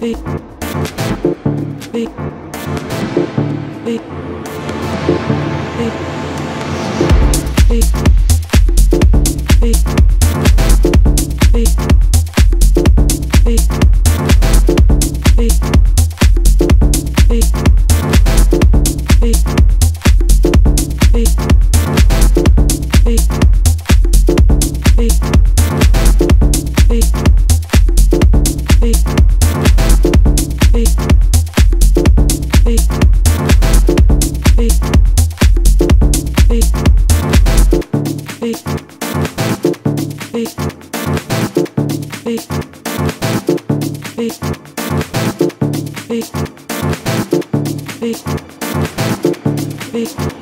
Beep. Beep. Vem. Vem.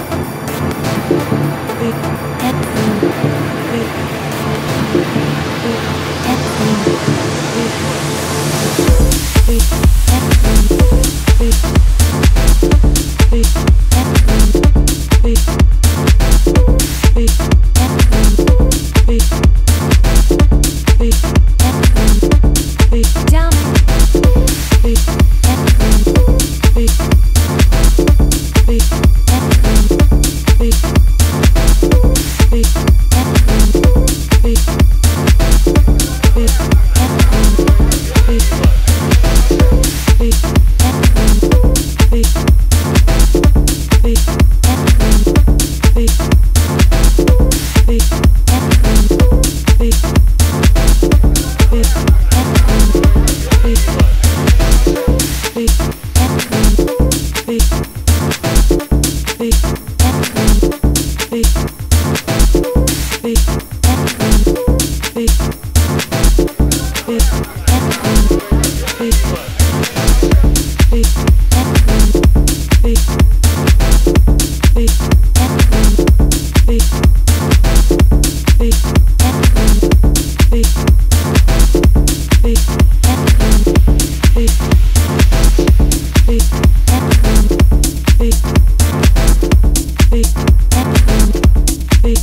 Bye. Big.